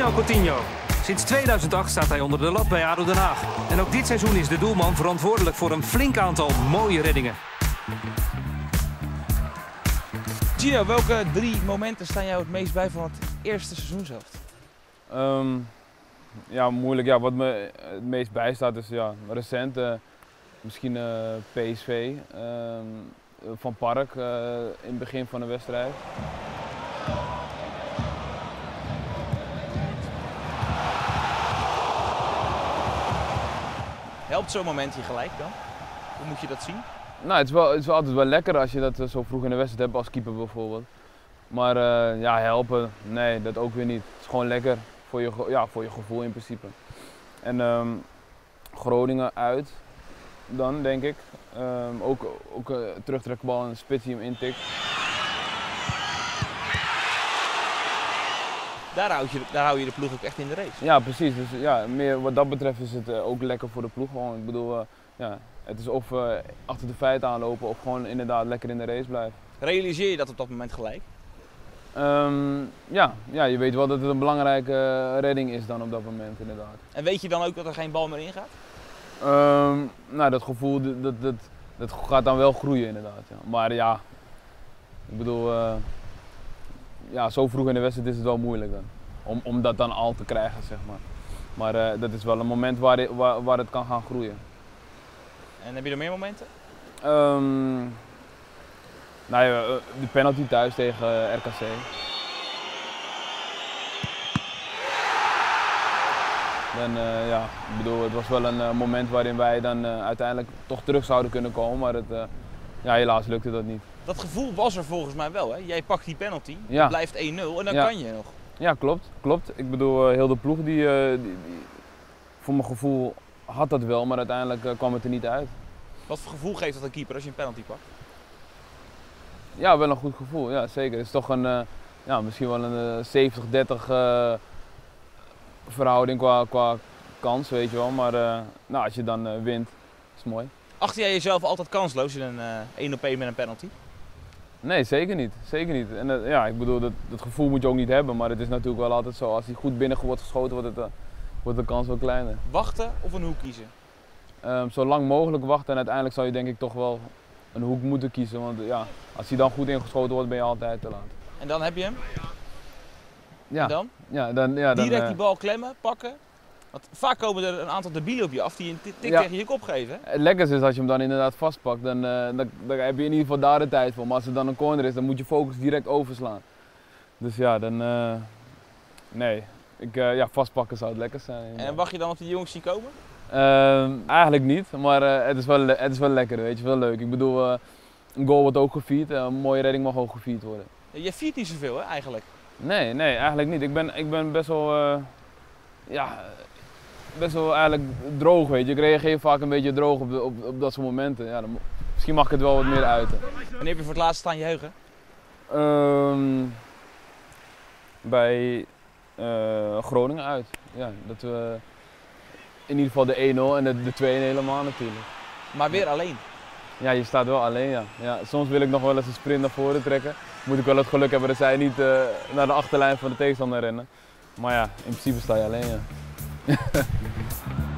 Gino Coutinho. Sinds 2008 staat hij onder de lat bij ADO Den Haag. En ook dit seizoen is de doelman verantwoordelijk voor een flink aantal mooie reddingen. Gino, welke drie momenten staan jou het meest bij van het eerste seizoen zelf? Ehm, ja, moeilijk. Ja, wat me het meest bijstaat is ja, recent. eh, misschien eh, PSV ehm, van Park eh, in het begin van de wedstrijd. Helpt zo'n moment je gelijk dan? Hoe moet je dat zien? Nou, het is, wel, het is wel altijd wel lekker als je dat eh, zo vroeg in de wedstrijd hebt als keeper bijvoorbeeld. Maar eh, ja, helpen, nee, dat ook weer niet. Het is gewoon lekker voor je, ja, voor je gevoel in principe. En ehm, Groningen uit dan, denk ik. Ehm, ook ook een terugtrekbal en spits die hem intikt. Daar hou, je, daar hou je de ploeg ook echt in de race. Ja, precies. Dus ja, meer wat dat betreft is het eh, ook lekker voor de ploeg. Gewoon. Ik bedoel, eh, ja, het is of eh, achter de feiten aanlopen of gewoon inderdaad lekker in de race blijven. Realiseer je dat op dat moment gelijk? Ehm, ja, ja, je weet wel dat het een belangrijke redding is dan op dat moment inderdaad. En weet je dan ook dat er geen bal meer in gaat? Ehm, nou, dat gevoel dat, dat, dat, gaat dan wel groeien inderdaad. Ja. Maar ja, ik bedoel, ja, zo vroeg in de wedstrijd is het wel moeilijk dan. Om, om dat dan al te krijgen, zeg maar. Maar eh, dat is wel een moment waar, waar, waar het kan gaan groeien. En heb je er meer momenten? Ehm nou ja, eh, de penalty thuis tegen eh, RKC. Dan, ja, ik bedoel, het was wel een moment waarin wij dan uiteindelijk toch terug zouden kunnen komen, maar het, ja, helaas lukte dat niet. Dat gevoel was er volgens mij wel. Hè? Jij pakt die penalty, Ja. het blijft 1-0 en dan Ja. kan je nog. Ja, klopt, klopt. Ik bedoel, eh, heel de ploeg die, eh, die, die- voor mijn gevoel had dat wel, maar uiteindelijk eh, kwam het er niet uit. Wat voor gevoel geeft dat een keeper als je een penalty pakt? Ja, wel een goed gevoel, ja zeker. Het is toch een, ja, misschien wel een eh, 70-30 eh, verhouding qua, qua kans, weet je wel. Maar nou, als je dan wint, is mooi. Achter jij jezelf altijd kansloos in een eh 1 op 1 met een penalty? Nee, zeker niet. Zeker niet. En eh, ja, ik bedoel, dat, dat gevoel moet je ook niet hebben. Maar het is natuurlijk wel altijd zo, als hij goed binnen wordt geschoten, wordt, het, eh, wordt de kans wel kleiner. Wachten of een hoek kiezen? Ehm, zo lang mogelijk wachten en uiteindelijk zou je denk ik toch wel een hoek moeten kiezen. Want ja, als hij dan goed ingeschoten wordt, ben je altijd te laat. En dan heb je hem. Ja, En dan? ja, dan, ja, dan, Direct eh, die bal klemmen, pakken. Want vaak komen er een aantal debielen op je af die een tik Ja. tegen je kop geven. Het lekkerste is als je hem dan inderdaad vastpakt, dan, eh, dan, dan heb je in ieder geval daar de tijd voor. Maar als het dan een corner is, dan moet je focus direct overslaan. Dus ja, dan. eh, nee, ik, eh, ja, vastpakken zou het lekker zijn. En wacht je dan op die jongens die komen? Ehm, eigenlijk niet, maar het, is wel, het is wel lekker, weet je, wel leuk. Ik bedoel, een goal wordt ook gevierd, een mooie redding mag ook gevierd worden. Je viert niet zoveel hè, eigenlijk. Nee, nee, eigenlijk niet. Ik ben, ik ben best wel, ja, best wel eigenlijk droog, weet je. Ik reageer vaak een beetje droog op, de- op, op dat soort momenten. Ja, dan, misschien mag ik het wel wat meer uiten. Wanneer heb je voor het laatst staan jeugen? Ehm, bij eh, Groningen uit. Ja, dat we in ieder geval de 1-0 en de, de 2 helemaal natuurlijk. Maar weer alleen. Ja, je staat wel alleen, ja. ja. Soms wil ik nog wel eens een sprint naar voren trekken. Moet ik wel het geluk hebben dat zij niet eh, naar de achterlijn van de tegenstander rennen. Maar ja, in principe sta je alleen, ja. mm-hmm.